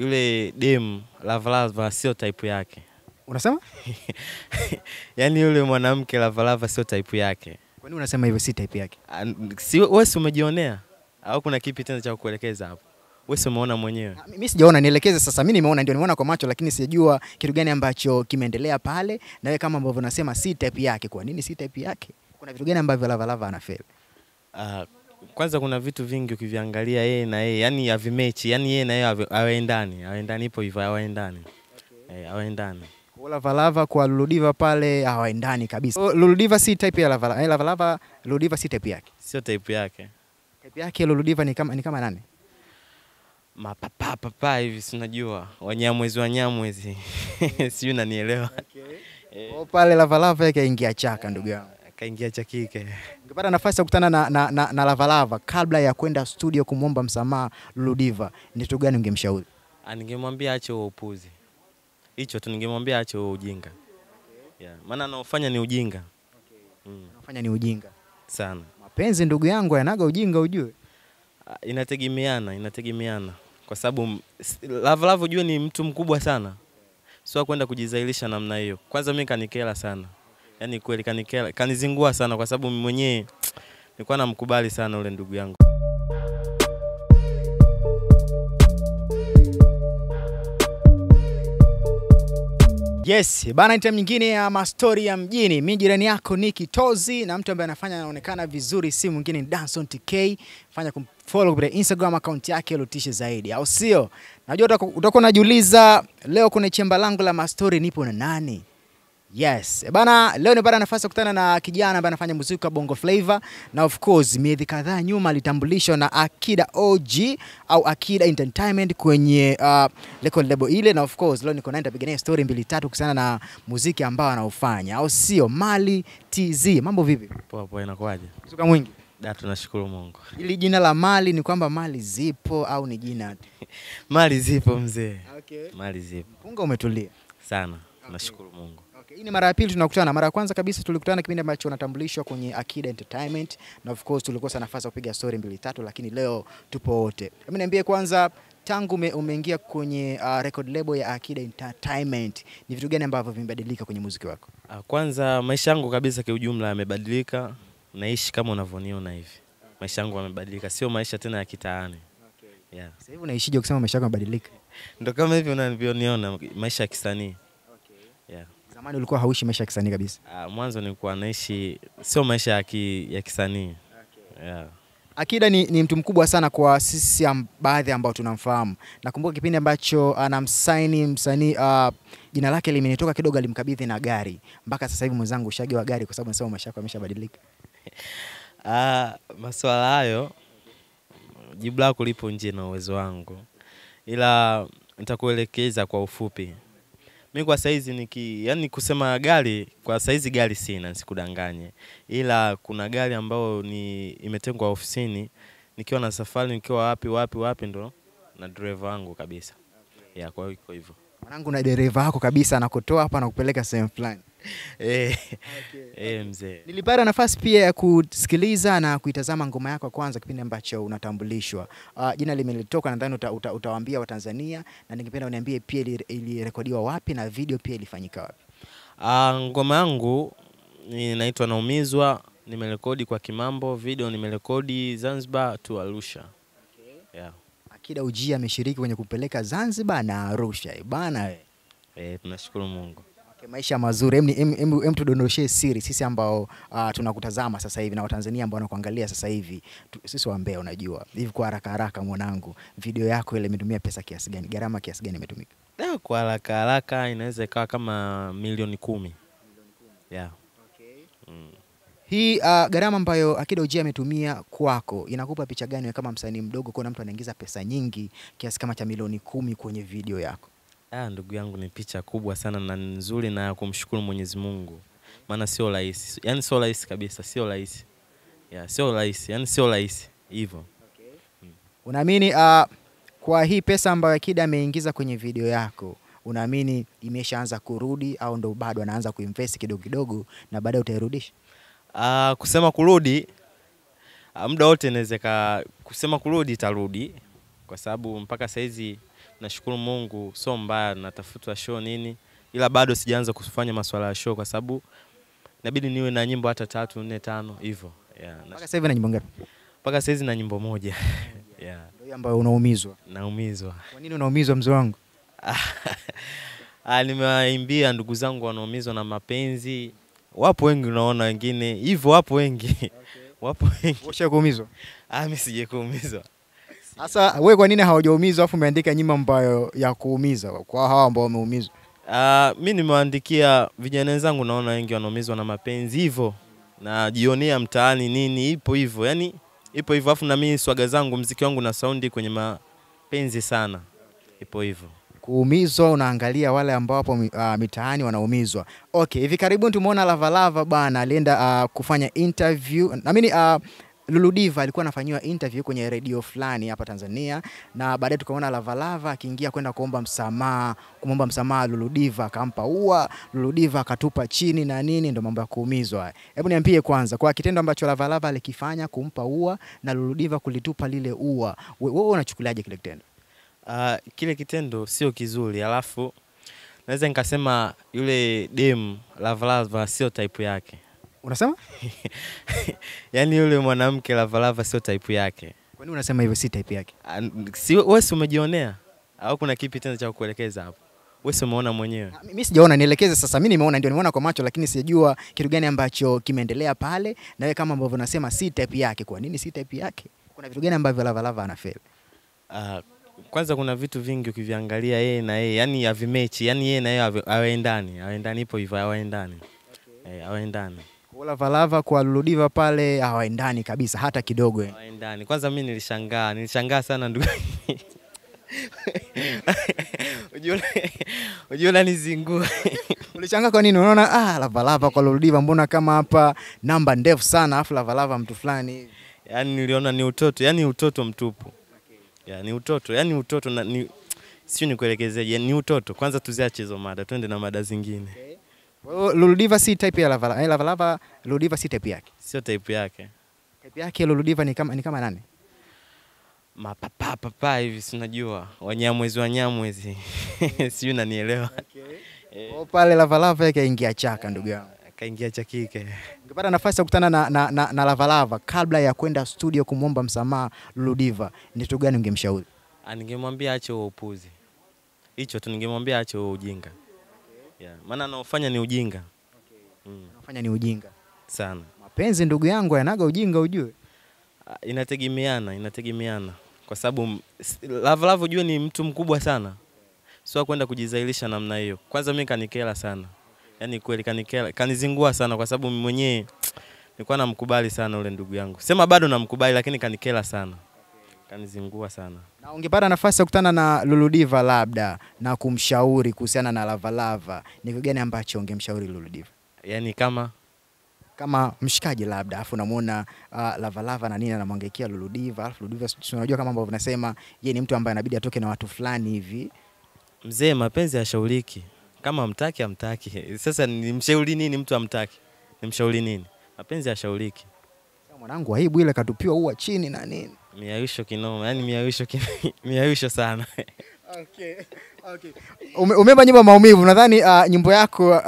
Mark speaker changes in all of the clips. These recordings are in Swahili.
Speaker 1: yule dem Lavalava sio type yake.
Speaker 2: Unasema?
Speaker 1: Yaani yule mwanamke Lavalava sio type yake.
Speaker 2: Kwa nini unasema hivyo si type yake?
Speaker 1: Ah, Si wewe umejionea au kuna kipi tena cha kukuelekeza hapo? Wewe umeona mwenyewe.
Speaker 2: Ah, Mimi sijaona, nielekeze sasa. Mimi nimeona, ndio nimeona kwa macho, lakini sijajua kitu gani ambacho kimeendelea pale, na wewe kama ambavyo unasema si type yake. Kwa nini si type yake? Kuna vitu gani ambavyo Lavalava anafeli?
Speaker 1: Ah, kwanza kuna vitu vingi ukiviangalia yeye na yeye, yani havimechi, yani yeye na yeye hawaendani, hawaendani, ipo hivyo, hawaendani, eh, hawaendani.
Speaker 2: Kwa Lavalava kwa Luludiva pale hawaendani kabisa. Oh, Luludiva si type ya Lavalava. Eh, Lavalava Luludiva si type yake.
Speaker 1: Sio type yake,
Speaker 2: Type yake Luludiva ni kama ni kama nani?
Speaker 1: mapapa papa hivi, si unajua wanyamwezi wanyamwezi, sijui unanielewa. Eh,
Speaker 2: Kwa pale Lavalava yake ingia chaka ndugu yangu.
Speaker 1: Kaingia cha kike.
Speaker 2: Ungepata nafasi ya kukutana na, na, na, na Lavalava kabla ya kwenda studio kumwomba msamaha Luludiva, ni kitu gani ungemshauri?
Speaker 1: Ah, ningemwambia ache huo upuzi, hicho tu, ningemwambia ache huo ujinga, yeah. Maana anaofanya ni ujinga mm,
Speaker 2: ni ujinga.
Speaker 1: sana.
Speaker 2: Mapenzi ndugu yangu yanaga ujinga ujue.
Speaker 1: Ah, Inategemeana, inategemeana kwa sababu Lavalava ujue ni mtu mkubwa sana, sio kwenda kujizailisha namna hiyo. Kwanza mimi kanikela sana, yaani kweli kanikela, kanizingua sana kwa sababu mwenyewe nilikuwa namkubali sana ule ndugu yangu.
Speaker 2: Yes, bana, time nyingine ya mastori ya mjini. Mimi jirani yako ni Kitozi na mtu ambaye anafanya anaonekana vizuri, si mwingine ni Danson TK. Fanya kumfollow kwenye Instagram account yake ilotishe zaidi, au sio? Najua utakuwa unajiuliza leo kuna chemba langu la mastori nipo na nani? Yes. Eh, Bana, leo nimepata nafasi ya kukutana na kijana ambaye anafanya muziki wa Bongo Flava na of course miezi kadhaa nyuma alitambulishwa na Akida OG au Akida Entertainment kwenye uh, record label ile na of course leo niko naye nitapiga naye story mbili tatu kuhusiana na muziki ambao anaofanya au sio? Mali TZ. Mambo vipi?
Speaker 1: Poa poa, inakuwaje?
Speaker 2: Suka mwingi.
Speaker 1: Da, tunashukuru Mungu.
Speaker 2: Ili jina la Mali ni kwamba mali zipo au ni jina?
Speaker 1: Mali zipo mzee,
Speaker 2: Okay.
Speaker 1: mali zipo
Speaker 2: Mpunga umetulia.
Speaker 1: sana, Okay. nashukuru Mungu.
Speaker 2: Okay, hii ni mara ya pili tunakutana. Mara ya kwanza kabisa tulikutana kipindi ambacho unatambulishwa kwenye Akida Entertainment na of course tulikosa nafasi ya kupiga story mbili tatu, lakini leo tupo wote. Hebu niambie kwanza, tangu umeingia kwenye uh, record label ya Akida Entertainment, ni vitu gani ambavyo vimebadilika kwenye muziki wako?
Speaker 1: Ah, Kwanza maisha yangu kabisa kiujumla yamebadilika, naishi kama unavyoniona hivi. Maisha yangu yamebadilika, sio maisha tena ya kitaani. Okay. Yeah.
Speaker 2: Sasa hivi unaishije kusema maisha yako yamebadilika?
Speaker 1: Ndio kama hivi unavyoniona maisha ya kisanii.
Speaker 2: Zamani ulikuwa hauishi maisha ya kisanii kabisa.
Speaker 1: Uh, mwanzo nilikuwa naishi sio maisha ya, ki, ya kisanii. Okay. Yeah.
Speaker 2: Akida ni, ni mtu mkubwa sana kwa sisi am, baadhi ambao tunamfahamu. Nakumbuka kipindi ambacho anamsaini msanii uh, jina lake limenitoka kidogo, alimkabidhi na gari. Mpaka sasa hivi mwenzangu ushagewa gari kwa sababu nasema maisha yako yameshabadilika.
Speaker 1: Ah, maswala hayo jibu lako lipo nje na uwezo wangu, ila nitakuelekeza kwa ufupi. Mi kwa saizi niki, yani kusema gari kwa saizi gari sina, nisikudanganye, ila kuna gari ambayo ni imetengwa ofisini, nikiwa na safari, nikiwa wapi wapi wapi, ndo na dereva wangu kabisa. Ya, kwa hiyo hivyo.
Speaker 2: Mwanangu na dereva wako kabisa anakutoa hapa na kupeleka sehemu fulani.
Speaker 1: Eh, eh, mzee.
Speaker 2: Nilipata nafasi pia ya kusikiliza na kuitazama ngoma yako ya kwanza kipindi ambacho unatambulishwa. Uh, jina limelitoka, nadhani uta, uta, utawaambia Watanzania na ningependa uniambie pia ili- ilirekodiwa wapi na video pia ilifanyika wapi.
Speaker 1: Uh, ngoma yangu inaitwa Naumizwa, nimerekodi kwa Kimambo, video nimerekodi Zanzibar tu Arusha. Okay. Yeah.
Speaker 2: Akida Uji ameshiriki kwenye kupeleka Zanzibar na Arusha. Eh, Bana eh.
Speaker 1: Eh, tunashukuru Mungu.
Speaker 2: Maisha mazuri. Hem, tudondoshee siri sisi ambao uh, tunakutazama sasa hivi na Watanzania ambao wanakuangalia sasa hivi. Tu, sisi wambea, unajua. Hivi kwa haraka haraka mwanangu, video yako ile imetumia pesa kiasi gani? Gharama kiasi gani imetumika?
Speaker 1: Kwa haraka haraka inaweza ikawa kama milioni kumi. milioni kumi. Yeah. Okay. Mm.
Speaker 2: Hii uh, gharama ambayo Akida Ujia ametumia kwako inakupa picha gani wewe kama msanii mdogo kuona mtu anaingiza pesa nyingi kiasi kama cha milioni kumi kwenye video yako?
Speaker 1: Ah, ndugu yangu ni picha kubwa sana na nzuri na ya kumshukuru Mwenyezi Mungu. Maana sio rahisi. Yaani sio rahisi kabisa, sio rahisi. Yeah, sio rahisi. Yaani sio rahisi hivyo. Okay.
Speaker 2: Unaamini uh, kwa hii pesa ambayo Akida ameingiza kwenye video yako unaamini imeshaanza kurudi au ndo bado anaanza kuinvest kidogo kidogo na baadaye utairudisha?
Speaker 1: Ah, kusema kurudi uh, muda wote inawezeka kusema kurudi tarudi kwa sababu mpaka saizi nashukuru Mungu, so mbaya, natafutwa show nini, ila bado sijaanza kufanya masuala ya show kwa sababu inabidi niwe na nyimbo hata tatu nne tano hivyo yeah. na-
Speaker 2: Mpaka sasa hivi na nyimbo ngapi?
Speaker 1: mpaka saizi na nyimbo moja yeah.
Speaker 2: Ndio ambayo unaumizwa.
Speaker 1: naumizwa
Speaker 2: Kwa nini unaumizwa mzee wangu?
Speaker 1: Ah, nimewaimbia ndugu zangu wanaumizwa na mapenzi. Wapo wengi, unaona wengine hivyo, wapo wengi wapo wengi.
Speaker 2: Ushakuumizwa? kuumizwa?
Speaker 1: Ah, mimi sije kuumizwa.
Speaker 2: Sasa wewe kwa nini hawajaumizwa afu umeandika nyimbo ambayo ya kuumiza kwa hawa ambao wameumizwa?
Speaker 1: Ah, mi nimewaandikia vijana wenzangu, naona wengi wanaumizwa na mapenzi hivyo, najionea mtaani nini, ipo hivyo, yani ipo hivyo. Afu na mimi swaga zangu, mziki wangu na saundi kwenye mapenzi sana, ipo hivyo.
Speaker 2: Kuumizwa unaangalia wale ambao wapo ah, mitaani wanaumizwa. Okay, hivi karibuni tumeona Lava Lava bana alienda uh, kufanya interview. Naamini uh, Lulu Diva alikuwa anafanyiwa interview kwenye redio fulani hapa Tanzania na baadaye tukaona Lavalava Lava akiingia kwenda kuomba msamaha, kumwomba msamaha Lulu Diva akampa ua, Lulu Diva akatupa chini na nini, ndo mambo ya kuumizwa. Hebu niambie kwanza, kwa kitendo ambacho Lava Lava alikifanya kumpa ua na Lulu Diva kulitupa lile ua, we- wewe unachukuliaje kile kitendo?
Speaker 1: Ah, kile kitendo sio kizuri, alafu naweza nikasema yule dem Lavalava sio type yake
Speaker 2: Unasema?
Speaker 1: yaani yule mwanamke Lavalava sio type yake.
Speaker 2: Kwa nini unasema hivyo si type yake?
Speaker 1: Uh, Si wewe umejionea au kuna kipi tena cha kukuelekeza hapo? Wewe umeona mwenyewe?
Speaker 2: Ah, Mimi sijaona, nielekeze sasa. Mimi nimeona, ndio nimeona kwa macho, lakini sijajua kitu gani ambacho kimeendelea pale, na wewe kama ambavyo unasema si type yake. Kwa nini si type yake? Kuna vitu gani ambavyo Lava Lava anafeli?
Speaker 1: Ah, kwanza kuna vitu vingi ukiviangalia yeye na yeye, yani havimechi, yani yeye na yeye hawaendani, hawaendani, ipo hivyo, hawaendani, eh, hawaendani,
Speaker 2: Lava kwa Luludiva pale hawaendani kabisa hata kidogo.
Speaker 1: hawaendani. Kwanza mimi nilishangaa, nilishangaa sana ndugu ujiona ujiona nizingua
Speaker 2: Ulishangaa kwa nini? Unaona ah, Lavalava Lava kwa Luludiva mbona kama hapa namba ndefu sana, afu Lavalava Lava mtu fulani.
Speaker 1: Yaani niliona ni utoto, yani utoto mtupu. Ya, ni utoto, yani utoto na ni sio nikuelekezeje, ni utoto. Kwanza tuziache hizo mada, twende na mada zingine.
Speaker 2: okay. hiyo Lulu si type ya Lavalava. Lava. Eh, Lavalava Luludiva si type yake.
Speaker 1: Sio type yake.
Speaker 2: Type yake Luludiva ni kama ni kama nani?
Speaker 1: Mapapa papa hivi si unajua, wanyamwezi wanyamwezi. Sijui unanielewa. Eh,
Speaker 2: Kwa pale Lavalava Lava yake ingia chaka ndugu yangu.
Speaker 1: Kaingia cha kike.
Speaker 2: Ungepata nafasi ya kukutana na, na, na, na Lava Lava kabla ya kwenda studio kumwomba msamaha Lulu Diva, ni kitu gani ungemshauri?
Speaker 1: Ah, ningemwambia ache huo upuzi. Hicho tu ningemwambia ache huo ujinga. Yeah, maana anaofanya ni ujinga. Mm,
Speaker 2: Anaofanya ni ujinga.
Speaker 1: sana.
Speaker 2: Mapenzi ndugu yangu yanaga ujinga ujue.
Speaker 1: Ah, Inategemeana, inategemeana kwa sababu Lavalava ujue ni mtu mkubwa sana, sio kwenda kujizailisha namna hiyo. Kwanza mimi kanikela sana, yaani kweli kanikela, kanizingua sana kwa sababu mimi mwenyewe nilikuwa namkubali sana ule ndugu yangu, sema bado namkubali, lakini kanikela sana, kanizingua sana.
Speaker 2: Na ungepata nafasi ya kukutana na Luludiva labda na kumshauri kuhusiana na Lavalava, Lava, ni kitu gani ambacho ungemshauri Luludiva?
Speaker 1: Yaani kama
Speaker 2: Kama mshikaji labda, afu unamuona uh, Lava Lava na nini anamwangaikia Luludiva, alafu Luludiva unajua kama ambavyo unasema yeye ni mtu ambaye anabidi atoke na watu fulani hivi.
Speaker 1: mzee, mapenzi yashauriki, kama amtaki amtaki. Sasa nimshauri nini mtu amtaki? Nimshauri nini? Mapenzi yashauriki.
Speaker 2: Mwanangu aibu ile katupiwa ua chini na nini.
Speaker 1: Miawisho kinoma, yani miawisho kin... miawisho sana.
Speaker 2: Okay. Okay. Ume, nyimbo ya maumivu nadhani uh, nyimbo yako uh,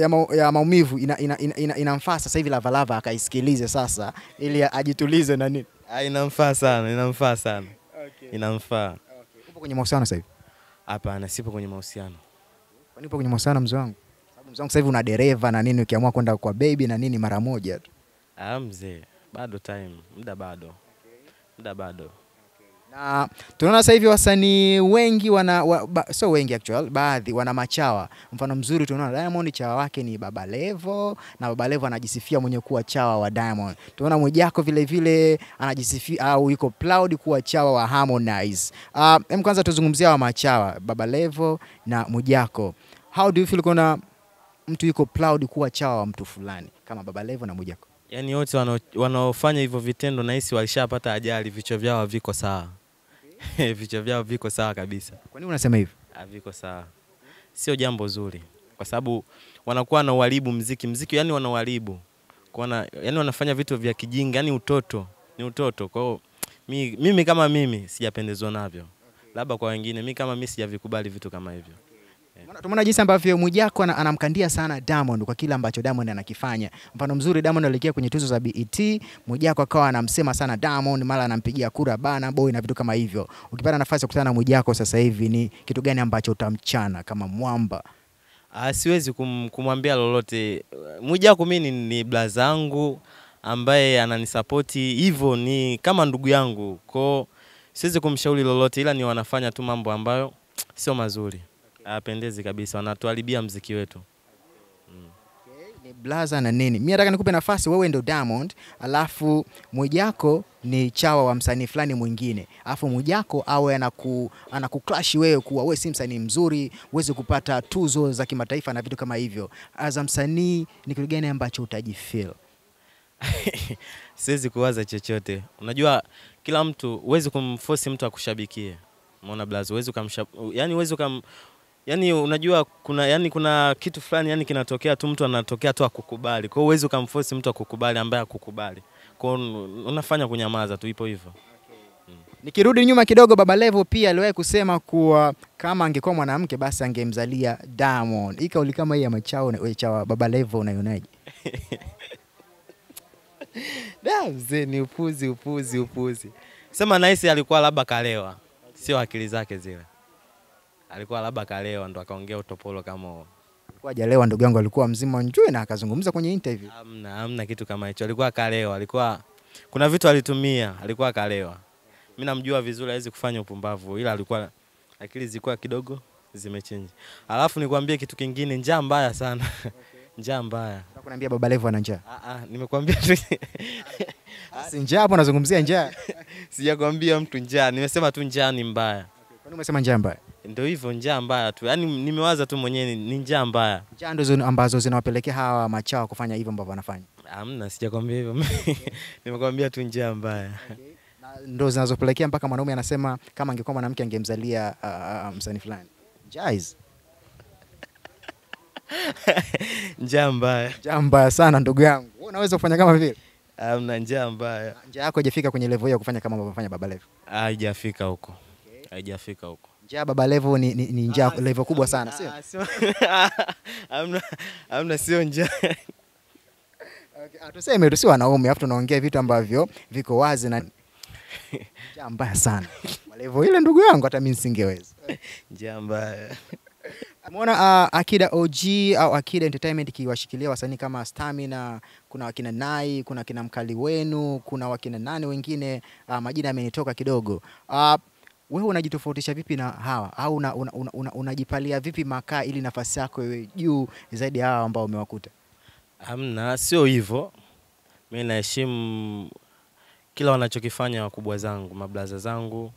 Speaker 2: ya, ma, ya maumivu inamfaa ina, ina, ina, ina sasa hivi Lava Lava akaisikilize sasa ili ajitulize na nini.
Speaker 1: Ah, inamfaa sana, inamfaa sana, Okay. inamfaa.
Speaker 2: Upo kwenye mahusiano sasa hivi?
Speaker 1: Hapana, sipo kwenye mahusiano.
Speaker 2: Kwani upo kwenye mahusiano mzee wangu? Sababu mzee wangu sasa hivi una dereva na nini ukiamua kwenda kwa baby na nini mara moja tu.
Speaker 1: Ah, mzee, bado time, muda bado, muda bado.
Speaker 2: Na tunaona sasa hivi wasanii wengi wana wa, ba, so wengi actual, baadhi wana machawa. Mfano mzuri tunaona Diamond chawa wake ni Baba Levo na Baba Levo anajisifia mwenye kuwa chawa wa Diamond. Tunaona Mwijako vile vile anajisifia au yuko proud kuwa chawa wa Harmonize. Uh, em kwanza tuzungumzia wa machawa Baba Levo na Mwijako. How do you feel kuna mtu yuko proud kuwa chawa wa mtu fulani kama Baba Levo na Mwijako?
Speaker 1: Yaani wote wanaofanya hivyo vitendo nahisi walishapata ajali, vichwa vyao haviko sawa. vichwa vyao viko sawa kabisa,
Speaker 2: Kwa nini unasema hivyo?
Speaker 1: Viko sawa. Sio jambo zuri, kwa sababu wanakuwa na uharibu mziki, mziki yani wanauharibu kuona, yani wanafanya vitu vya kijinga, yani utoto, ni utoto. Kwa hiyo mi- mimi kama mimi sijapendezwa navyo labda kwa wengine. Mi kama mi sijavikubali vitu kama hivyo.
Speaker 2: Maana Tumeona jinsi ambavyo Mwijaku ana- anamkandia sana Diamond kwa kile ambacho Diamond anakifanya. Mfano mzuri, Diamond alielekea kwenye tuzo za BET, Mwijaku akawa anamsema sana Diamond, mara anampigia kura bana boy na vitu kama hivyo. Ukipata nafasi ya kukutana na Mwijaku sasa hivi, ni kitu gani ambacho utamchana kama mwamba?
Speaker 1: Ah, siwezi kum, kumwambia lolote. Mwijaku mi ni, ni blaza yangu ambaye ananisapoti hivyo, ni kama ndugu yangu koo siwezi kumshauri lolote, ila ni wanafanya tu mambo ambayo sio mazuri, hapendezi kabisa, wanatuharibia mziki wetu.
Speaker 2: Ni blaza na nini? Mimi nataka nikupe nafasi, wewe ndo Diamond, alafu Mwijako ni chawa wa msanii fulani mwingine, alafu Mwijako awe anaku anakuklash wewe kuwa wewe si msanii mzuri, uweze kupata tuzo za kimataifa na vitu kama hivyo. As msanii, ni kitu gani ambacho utajifeel?
Speaker 1: siwezi kuwaza chochote. Unajua kila mtu huwezi kumforce mtu akushabikie. Umeona blaza, huwezi ukamshab... yani huwezi kam yani unajua kuna yani kuna kitu fulani yani kinatokea tu mtu anatokea tu akukubali. Kwa hiyo huwezi ukamforce mtu akukubali ambaye akukubali. Kwa hiyo unafanya kunyamaza tu ipo hivyo.
Speaker 2: Nikirudi nyuma kidogo, Baba Levo pia aliwahi kusema kuwa kama angekuwa mwanamke basi angemzalia Diamond. Hii kauli kama hii ya machao na cha Baba Levo unaionaje?
Speaker 1: Da, mzee ni upuzi upuzi upuzi. Sema nahisi alikuwa labda kalewa. Sio akili zake zile. Alikuwa labda kalewa ndo akaongea utopolo kama huo.
Speaker 2: Kwa hajalewa ndugu yangu, alikuwa mzima njui na akazungumza kwenye interview.
Speaker 1: Hamna, hamna kitu kama hicho. Alikuwa kalewa, alikuwa kuna vitu alitumia, alikuwa kalewa. Mimi namjua vizuri, hawezi kufanya upumbavu, ila alikuwa akili zilikuwa kidogo zimechange. Alafu nikwambie kitu kingine, njaa mbaya sana. njaa mbaya.
Speaker 2: Nataka kuniambia Baba Levo ana njaa.
Speaker 1: Ah, ah, nimekwambia tu
Speaker 2: Si njaa hapo, nazungumzia njaa.
Speaker 1: sijakwambia mtu njaa, nimesema tu njaa ni mbaya.
Speaker 2: Kwani umesema njaa mbaya?
Speaker 1: Ndio hivyo, njaa mbaya tu. Yaani nimewaza tu mwenyewe ni- njia njaa mbaya.
Speaker 2: Njaa ndizo ambazo zinawapelekea hawa machawa kufanya hivyo ambavyo wanafanya.
Speaker 1: Hamna, sijakwambia hivyo. nimekwambia tu njaa mbaya.
Speaker 2: Na ndo zinazopelekea mpaka mwanaume anasema kama angekuwa mwanamke angemzalia uh, uh, msanii fulani. Njaa hizi.
Speaker 1: njaa mbaya.
Speaker 2: Njaa mbaya sana ndugu yangu. Wewe unaweza kufanya kama vile?
Speaker 1: Hamna njaa mbaya.
Speaker 2: Njaa yako haijafika kwenye level hiyo ya kufanya kama anavyofanya Baba Levo.
Speaker 1: Haijafika huko. Haijafika huko.
Speaker 2: Njaa Baba Levo ni, ni, ni njaa levo kubwa sana, sio?
Speaker 1: Ah, sio- Hamna hamna sio njaa.
Speaker 2: Okay, ah, tuseme tu si wanaume, afu tunaongea vitu ambavyo viko wazi na njaa mbaya sana. Level ile ndugu yangu hata mimi nisingeweza.
Speaker 1: Njaa mbaya.
Speaker 2: Umeona uh, Akida OG au Akida Entertainment ikiwashikilia wasanii kama Stamina, kuna wakina Nai, kuna wakina Mkali wenu, kuna wakina nane wengine uh, majina yamenitoka kidogo. Uh, wewe unajitofautisha vipi na hawa au unajipalia una, una, una, una, vipi makaa ili nafasi yako iwe juu zaidi ya hawa ambao umewakuta?
Speaker 1: Hamna, sio hivyo. Mi naheshimu kila wanachokifanya wakubwa zangu, mablaza zangu.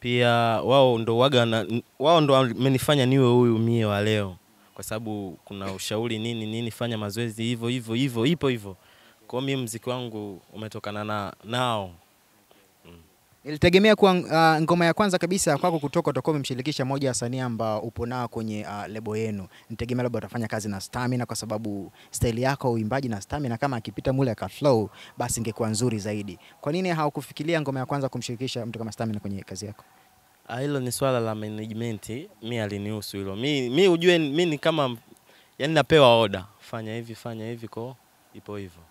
Speaker 1: Pia wao ndo waga na, wao ndo wamenifanya niwe huyu mie wa leo, kwa sababu kuna ushauri nini nini, fanya mazoezi hivyo hivyo hivyo, ipo hivyo. Kwa hiyo mimi mziki wangu umetokana na nao.
Speaker 2: Nilitegemea kuwa uh, ngoma ya kwanza kabisa kwako kutoka utakuwa umemshirikisha moja ya wasanii ambao upo nao kwenye uh, lebo yenu. Nitegemea labda utafanya kazi na Stamina kwa sababu staili yako uimbaji na Stamina kama akipita mule aka flow basi ingekuwa nzuri zaidi. Kwa nini haukufikiria ngoma ya kwanza kumshirikisha mtu kama Stamina kwenye kazi yako?
Speaker 1: Ah, hilo ni swala la management, mi alinihusu hilo. Mi, mi ujue mi ni kama yani napewa oda, fanya hivi fanya hivi, ko ipo hivyo.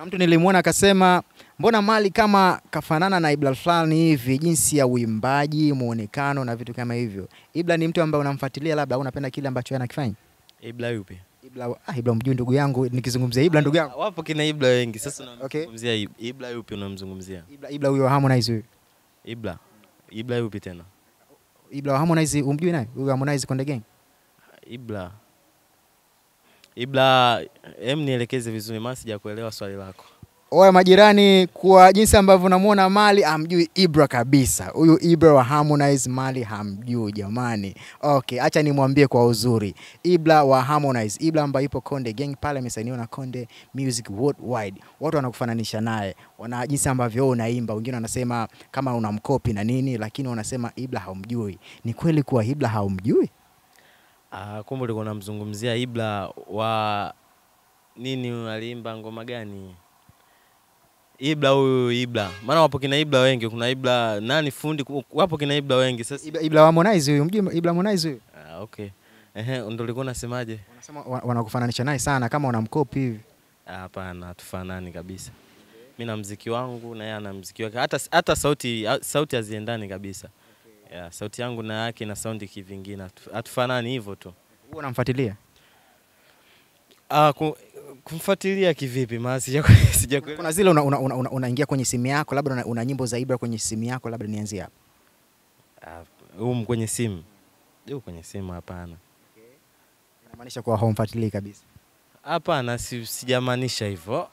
Speaker 2: Kuna mtu nilimwona akasema, mbona Mali kama kafanana na Ibla fulani hivi, jinsi ya uimbaji, muonekano na vitu kama hivyo. Ibla ni mtu ambaye unamfuatilia labda au unapenda kile ambacho anakifanya?
Speaker 1: Ibla yupi?
Speaker 2: Ibla, ah, Ibla mjui ndugu yangu, nikizungumzia Ibla ndugu yangu.
Speaker 1: Wapo kina Ibla wengi. Sasa unamzungumzia okay. Ibla yupi unamzungumzia?
Speaker 2: Ibla, Ibla huyo Harmonize huyo.
Speaker 1: Ibla. Ibla yupi tena?
Speaker 2: Ibla wa Harmonize umjui naye? Huyo Harmonize Konde Gang.
Speaker 1: Ibla. Ibla, hem, nielekeze vizuri maana sijakuelewa swali lako.
Speaker 2: Oya majirani, kwa jinsi ambavyo unamuona Mali amjui Ibra kabisa. Huyu Ibra wa Harmonize Mali hamjui jamani. Okay, acha nimwambie kwa uzuri. Ibra wa Harmonize, Ibra ambaye ipo Konde Gang pale amesainiwa na Konde Music Worldwide. Watu wanakufananisha naye. Wana jinsi ambavyo wewe unaimba, wengine wanasema kama unamkopi na nini, lakini wanasema Ibra haumjui. Ni kweli kuwa Ibra haumjui?
Speaker 1: Ah, kumbe ulikuwa unamzungumzia Ibla wa nini aliimba ngoma gani? Ibla huyu Ibla, maana wapo kina Ibla wengi, kuna Ibla nani fundi, wapo kina Ibla wengi sasa.
Speaker 2: Ibla, Ibla wa Harmonize huyu, mjui Ibla Harmonize huyu?
Speaker 1: Ah, okay. Ehe, ndio ulikuwa unasemaje?
Speaker 2: Unasema wanakufananisha naye sana kama unamkopi hivi.
Speaker 1: Ah, Hapana, hatufanani kabisa. Mimi na mziki wangu na yeye ana mziki wake, hata hata sauti sauti haziendani kabisa. Yeah, sauti yangu na yake na saundi kivingine, hatu- hatufanani hivyo tu.
Speaker 2: Wewe unamfuatilia?
Speaker 1: Ah, ku, kumfuatilia kivipi? Maana sija
Speaker 2: Kuna zile unaingia una, una, una, una kwenye simu yako labda una, una nyimbo za Ibra kwenye simu yako labda nianzie hapo.
Speaker 1: Ah, um, kwenye simu. Juu kwenye simu hapana. Okay.
Speaker 2: Inamaanisha kuwa haumfuatilii kabisa.
Speaker 1: Hapana, si, sijamaanisha hivyo.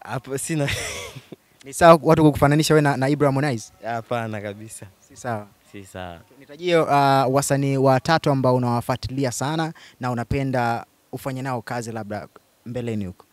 Speaker 1: Hapo sina
Speaker 2: Ni sawa watu kukufananisha wewe na, na Ibra Harmonize?
Speaker 1: hapana kabisa.
Speaker 2: Si sawa.
Speaker 1: Si sawa.
Speaker 2: Nitajie uh, wasanii watatu ambao unawafuatilia sana na unapenda ufanye nao kazi labda mbeleni huko.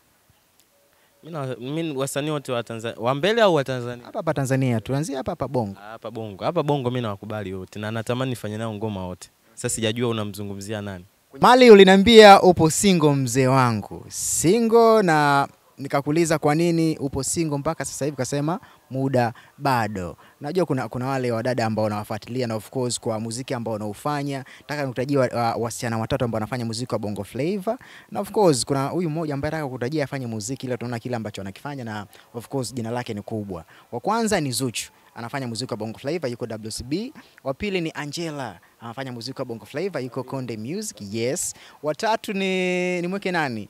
Speaker 1: Mimi na- wasanii wote wa Tanzania, wa mbele au wa Tanzania?
Speaker 2: Hapa hapa Tanzania tuanzie hapa hapa Bongo.
Speaker 1: Hapa Bongo. Hapa Bongo mimi nawakubali wote na natamani nifanye nao ngoma wote. Sasa sijajua unamzungumzia nani.
Speaker 2: Mali uliniambia upo single mzee wangu. Single na nikakuuliza kwa nini upo single mpaka sasa hivi, kasema muda bado. Najua kuna, kuna wale wadada ambao wanawafuatilia na of course kwa muziki ambao unaofanya, Nataka nikutajia wa- wa wasichana watatu ambao wanafanya muziki wa Bongo Flava na of course kuna huyu mmoja ambaye nataka kutajia afanye muziki ila tunaona kile ambacho anakifanya na of course jina lake ni kubwa. Wa kwanza ni Zuchu anafanya muziki wa Bongo Flava yuko WCB. Wa pili ni Angela anafanya muziki wa Bongo Flava yuko Konde Music. Yes. Watatu ni nimweke nani?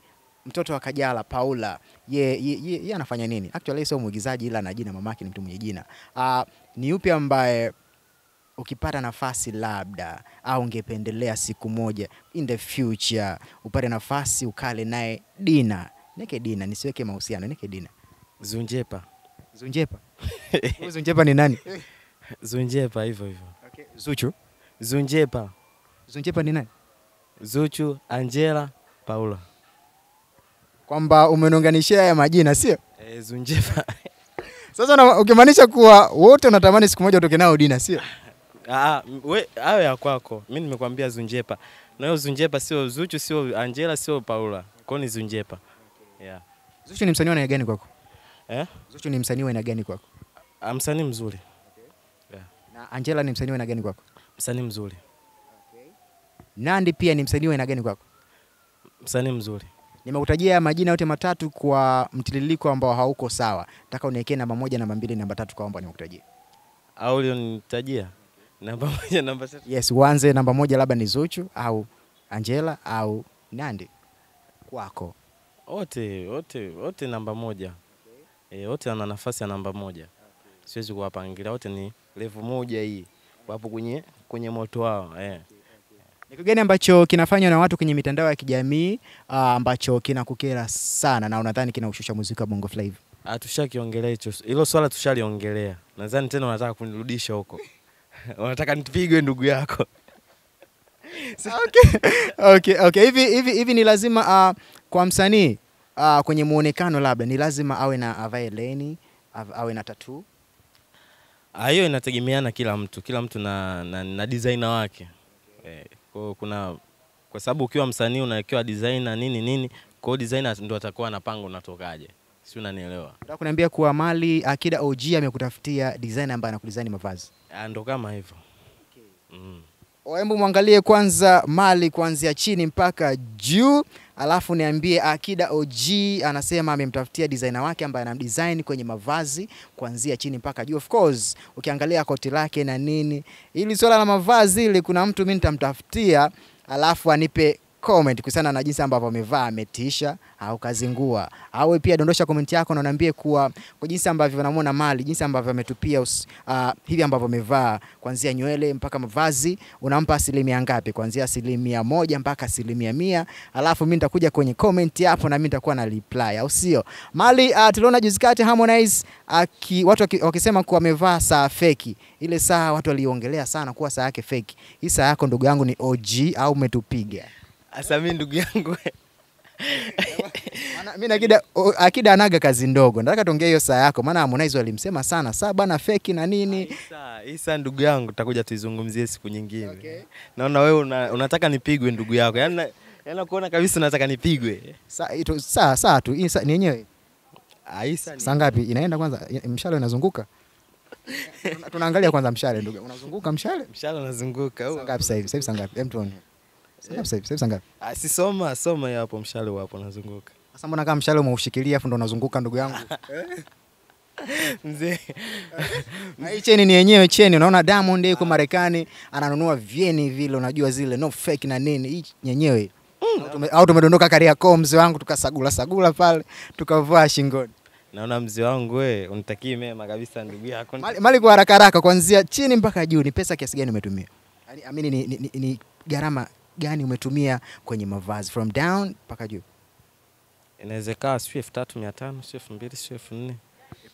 Speaker 2: Mtoto wa Kajala Paula. Ye, ye, ye, ye anafanya nini? Actually sio mwigizaji ila ana jina, mamake ni mtu mwenye jina. Uh, ni yupi ambaye ukipata nafasi labda au ungependelea siku moja in the future upate nafasi ukale naye dina? niweke dina, nisiweke mahusiano, niweke dina.
Speaker 1: Zunjepa.
Speaker 2: Zunjepa. Zunjepa ni nani?
Speaker 1: Zunjepa hivyo hivyo.
Speaker 2: Okay. Zuchu.
Speaker 1: Zunjepa.
Speaker 2: Zunjepa ni nani?
Speaker 1: Zuchu, Angela, Paula.
Speaker 2: Kwamba umeniunganishia ya majina sio?
Speaker 1: Eh, Zunjefa.
Speaker 2: Sasa ukimaanisha kuwa wote unatamani siku moja utoke nao dina sio?
Speaker 1: Ah, hayo ya kwako. Mimi nimekwambia Zunjepa. Na hiyo Zunjepa sio Zuchu, sio Angela, sio Paula. Kwa ni Zunjepa. Yeah.
Speaker 2: Zuchu ni msanii wa aina gani kwako?
Speaker 1: Eh?
Speaker 2: Zuchu ni msanii wa aina gani kwako?
Speaker 1: Ah, Msanii mzuri. Okay. Yeah.
Speaker 2: Na Angela ni msanii wa aina gani kwako?
Speaker 1: Msanii mzuri. Okay.
Speaker 2: Nandi pia ni msanii wa aina gani kwako?
Speaker 1: Msanii mzuri.
Speaker 2: Nimekutajia majina yote matatu kwa mtiririko ambao hauko sawa. Nataka uniwekee namba moja, namba mbili, namba tatu kwa ambao nimekutajia.
Speaker 1: Au ulionitajia? Namba moja, namba tatu.
Speaker 2: Yes, uanze namba moja labda ni Zuchu au Angela au Nandi kwako.
Speaker 1: Wote, wote, wote namba moja. Okay. E, wote wana nafasi ya namba moja. Okay. Siwezi kuwapangilia wote ni level moja hii. Wapo kwenye kwenye moto wao, eh.
Speaker 2: Ni kitu gani ambacho kinafanywa na watu kwenye mitandao ya kijamii uh, ambacho kinakukera sana na unadhani kinaushusha muziki wa Bongo Flava?
Speaker 1: Ah, tushakiongelea hicho. Hilo swala tushaliongelea. Nadhani tena unataka kunirudisha huko. Unataka nipigwe ndugu yako.
Speaker 2: okay. okay, okay. Hivi, hivi, hivi ni lazima uh, kwa msanii uh, kwenye muonekano labda ni lazima awe na avae leni awe na tattoo.
Speaker 1: Ah, hiyo inategemeana kila mtu, kila mtu na, na, na designer wake. okay. Eh, kwa kuna kwa sababu ukiwa msanii unawekewa designer nini nini, kwa hiyo designer ndo atakuwa anapanga unatokaje. Si unanielewa?
Speaker 2: Nataka kuniambia kuwa Mali Akida OG amekutafutia designer ambaye anakudesign mavazi.
Speaker 1: Ah, ndo kama hivyo. Okay. Mm.
Speaker 2: Hebu mwangalie kwanza Mali kuanzia chini mpaka juu, alafu niambie Akida OG anasema amemtafutia designer wake ambaye anamdesign kwenye mavazi kuanzia chini mpaka juu. Of course, ukiangalia koti lake na nini, ili swala la mavazi ili kuna mtu mimi nitamtafutia, alafu anipe comment kuhusiana na jinsi ambavyo amevaa, ametisha au kazingua. Au pia dondosha comment yako na uniambie kuwa kwa jinsi ambavyo unamwona Mali, jinsi ambavyo ametupia ah, hivi ambavyo amevaa kuanzia nywele mpaka mavazi, unampa asilimia ngapi? Kuanzia asilimia moja mpaka asilimia mia. Alafu mimi nitakuja kwenye comment hapo na mimi nitakuwa na reply, au sio? Mali, uh, tuliona juzi kati Harmonize aki, watu wakisema kuwa amevaa saa feki. Ile saa watu waliongelea sana kuwa saa yake feki. Hii saa yako ndugu yangu ni OG au umetupiga?
Speaker 1: Asa mimi ndugu yangu
Speaker 2: mimi na Akida, Akida anaga kazi ndogo. Nataka tuongee hiyo saa yako, maana Harmonize walimsema sana saa bana feki na nini.
Speaker 1: Isa, Isa ndugu yangu tutakuja tuizungumzie siku nyingine.
Speaker 2: Okay.
Speaker 1: Naona wewe una, unataka nipigwe ndugu yako. Yaani na- yaani kuona kabisa unataka nipigwe.
Speaker 2: Saa saa saa tu hii saa- ni yenyewe.
Speaker 1: Ni
Speaker 2: Saa ngapi inaenda kwanza? Mshale unazunguka? Tunaangalia kwanza mshale ndugu. Unazunguka mshale?
Speaker 1: mshale unazunguka.
Speaker 2: Saa ngapi sasa hivi? Sasa hivi saa ngapi? Hem tuone. Saa ngapi sasa hivi? Sasa hivi saa ngapi?
Speaker 1: Ah, si soma hapo mshale wapo nazunguka.
Speaker 2: Sasa mbona kama mshale umeushikilia afu ndo unazunguka ndugu yangu?
Speaker 1: Mzee.
Speaker 2: Na Hii cheni ni yenyewe cheni. Unaona Diamond yuko Marekani ananunua vyeni vile unajua zile no fake na nini. Hii yenyewe. mm. Au tumedondoka Kariakoo mzee wangu tukasagula sagula pale tukavaa shingoni.
Speaker 1: Naona mzee wangu we unitakii mema kabisa ndugu yako.
Speaker 2: Mali, mali kwa haraka haraka kuanzia chini mpaka juu ni pesa kiasi gani umetumia? Yaani amini ni, ni, ni, ni gharama gani umetumia kwenye mavazi from down mpaka juu?
Speaker 1: Inawezekana sio elfu tatu mia tano sio elfu mbili sio elfu nne.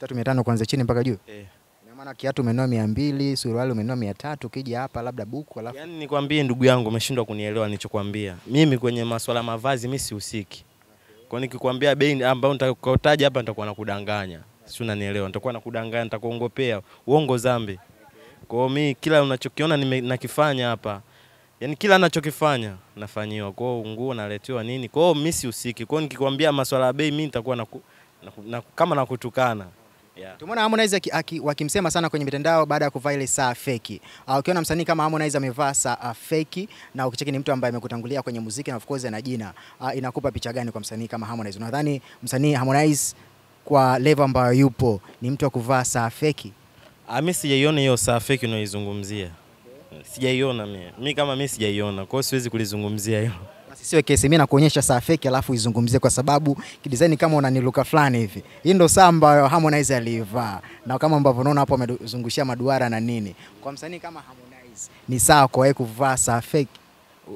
Speaker 2: 3500 kuanzia chini mpaka juu.
Speaker 1: Eh.
Speaker 2: Ina maana kiatu umenunua 200, suruali umenunua 300, ukija hapa labda buku alafu
Speaker 1: Yaani nikwambie ndugu yangu umeshindwa kunielewa nilichokwambia. Mimi kwenye masuala ya mavazi mimi sihusiki. Kwa nikikwambia bei ambayo nitakotaja hapa nitakuwa nakudanganya. Si unanielewa? Nitakuwa nakudanganya, nitakuongopea. Uongo zambi. Kwa hiyo mimi kila unachokiona nakifanya hapa. Yaani kila anachokifanya nafanyiwa. Kwa hiyo nguo naletewa nini? Kwa hiyo mimi sihusiki. Kwa hiyo nikikwambia maswala ya bei mimi nitakuwa naku, na, na, kama nakutukana. Yeah.
Speaker 2: Tumeona Harmonize aki, aki, wakimsema sana kwenye mitandao baada ya kuvaa ile saa feki. Uh, ukiona msanii kama Harmonize amevaa saa uh, feki na ukicheki ni mtu ambaye amekutangulia kwenye muziki na of course ana jina, uh, inakupa picha gani kwa msanii kama Harmonize? Unadhani msanii Harmonize kwa level ambayo yupo ni mtu wa kuvaa saa feki?
Speaker 1: Ah, mimi sijaiona hiyo saa fake unaizungumzia. Sijaiona mimi. Mimi kama mimi sijaiona. Kwa hiyo siwezi kulizungumzia hilo.
Speaker 2: Basi sio kesi, mimi nakuonyesha saa fake alafu izungumzie, kwa sababu kidesign kama unaniluka fulani hivi. Hii ndo saa ambayo Harmonize alivaa, na kama ambavyo unaona hapo amezungushia maduara na nini. Kwa msanii kama Harmonize ni sawa kwa yeye kuvaa saa fake?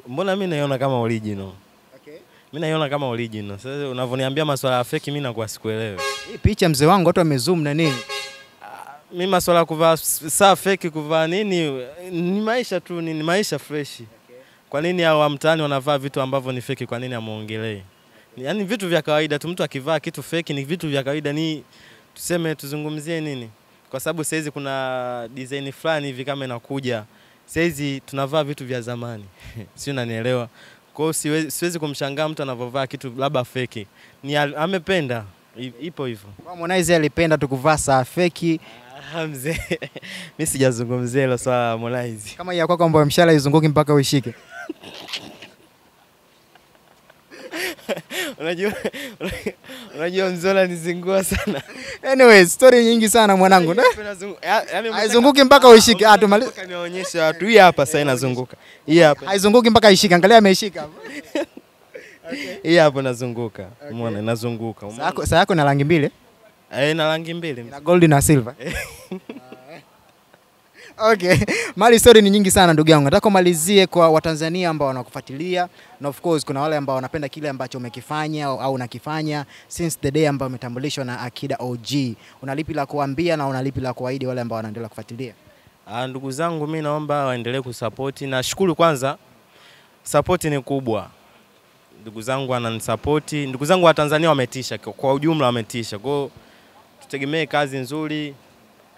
Speaker 1: Mbona mimi naiona kama original? Mimi naiona kama original. Sasa unavyoniambia masuala ya fake mimi nakuwa sikuelewi.
Speaker 2: Hii picha mzee wangu watu wamezoom na nini?
Speaker 1: Mimi masuala ya kuvaa saa feki kuvaa nini ni maisha tu ni maisha freshi. Kwa nini hao wa mtaani wanavaa vitu ambavyo ni feki? kwa nini amuongelee? Yaani vitu vya kawaida tu mtu akivaa kitu feki ni vitu vya kawaida ni tuseme tuzungumzie nini? Kwa sababu saizi kuna design fulani hivi kama inakuja. Saizi tunavaa vitu vya zamani. si unanielewa? Kwa hiyo siwezi, siwezi kumshangaa mtu anavyovaa kitu labda feki, Ni amependa. Ipo hivyo.
Speaker 2: Kwa Harmonize alipenda tukuvaa saa feki
Speaker 1: Ah, mzee, mi sijazungumzia hilo swala la Harmonize.
Speaker 2: kama ya kwako ambayo mshale izunguki mpaka uishike.
Speaker 1: Unajua, unajua mzola nizingua sana.
Speaker 2: Anyway, story nyingi sana mwanangu. Haizunguki mpaka uishike. Ah, tumalize.
Speaker 1: Nionyeshe watu hii hapa sasa inazunguka. Hii hapa.
Speaker 2: Haizunguki mpaka ishike. Angalia ameishika. hapo.
Speaker 1: Hii okay. inazunguka. Umeona nazunguka.
Speaker 2: Saa
Speaker 1: Umeona?
Speaker 2: yako saa yako ina rangi mbili,
Speaker 1: Eh, ina rangi mbili.
Speaker 2: ina gold na silver. Okay, mali story ni nyingi sana ndugu yangu. Nataka umalizie kwa Watanzania ambao wanakufuatilia na of course kuna wale ambao wanapenda kile ambacho umekifanya au unakifanya since the day ambao umetambulishwa na Akida OG. Una lipi la kuambia na unalipi la kuahidi wale ambao wanaendelea kufuatilia?
Speaker 1: Ah, ndugu zangu mi naomba waendelee kusapoti. Nashukuru kwanza, sapoti ni kubwa. Ndugu zangu wananisapoti, ndugu zangu wa Tanzania wametisha, kwa ujumla wametisha. Kwa hiyo tutegemee kazi nzuri,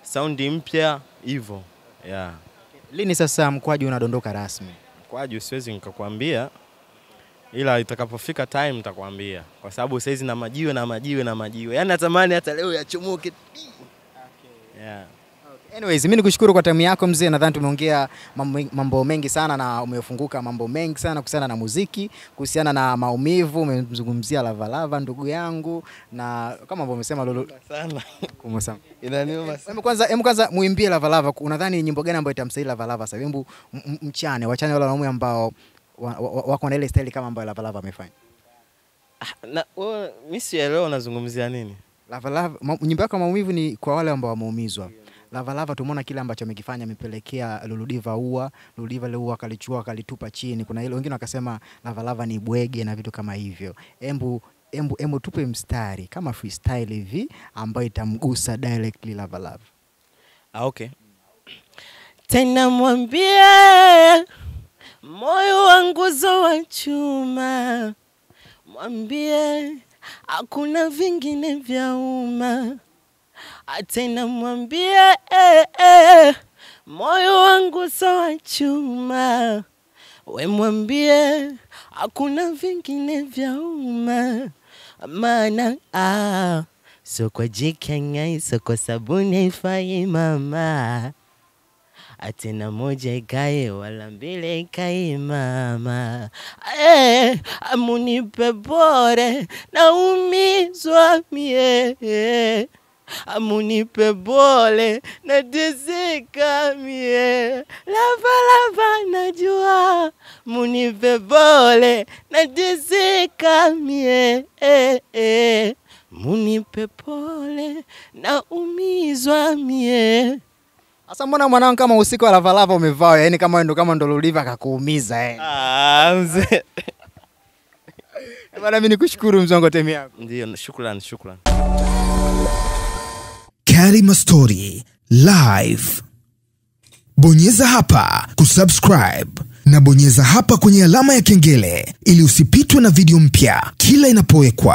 Speaker 1: saundi mpya hivyo yeah.
Speaker 2: Lini sasa mkwaju unadondoka rasmi?
Speaker 1: Mkwaju siwezi nikakwambia, ila itakapofika time nitakwambia, kwa sababu saizi na majiwe na majiwe na majiwe, yaani natamani hata leo yachomoke. Yeah.
Speaker 2: Anyways, mimi nikushukuru kwa time yako mzee. Nadhani tumeongea mambo, mengi sana na umefunguka mambo mengi sana kuhusiana na muziki, kuhusiana na maumivu, umezungumzia Lavalava ndugu yangu, na kama ambavyo umesema Lulu
Speaker 1: Sana Kumo sana. inaniuma.
Speaker 2: Hebu kwanza, hebu kwanza muimbie Lavalava. Unadhani nyimbo gani ambayo itamsaidia Lavalava sasa? Hebu mchane, wachane wale wanaume ambao wa- wa- wako na ile style kama ambayo Lavalava amefanya.
Speaker 1: Na wewe mimi sielewi unazungumzia nini?
Speaker 2: Lavalava, lava, nyimbo yako maumivu ni kwa wale ambao wameumizwa. Lavalava tumeona kile ambacho amekifanya, amepelekea Luludiva ua, Luludiva ile ua akalitupa chini. Kuna ile wengine wakasema Lavalava ni bwege na vitu kama hivyo. Embu embu embu tupe mstari kama freestyle hivi ambayo itamgusa directly Lavalava.
Speaker 1: Ah, okay. Tena mwambie moyo wangu zo wa chuma, mwambie hakuna vingine vya umma. Tena mwambie eh, eh, moyo wangu so wa chuma, we mwambie hakuna vingine vya uma, maana ah, so kwa jikangai so kwa sabuni haifai mama. Atena moja ikae wala mbili ikae mama. Eh, amunipe bore naumizwa mie amunipe bole nateseka mie lavalava lava najua munipe bole nateseka mie eh, eh. munipe pole naumizwa mie
Speaker 2: Sasa mbona mwanangu kama usiku wa lavalava umevaa yani kama ndo kama ndo Luliva akakuumiza eh.
Speaker 1: Ah, mzee.
Speaker 2: Bana mimi nikushukuru mzongo temi yako.
Speaker 1: Ndio, shukran, shukran.
Speaker 3: Karima Story Live. Bonyeza hapa kusubscribe na bonyeza hapa kwenye alama ya kengele ili usipitwe na video mpya kila inapowekwa.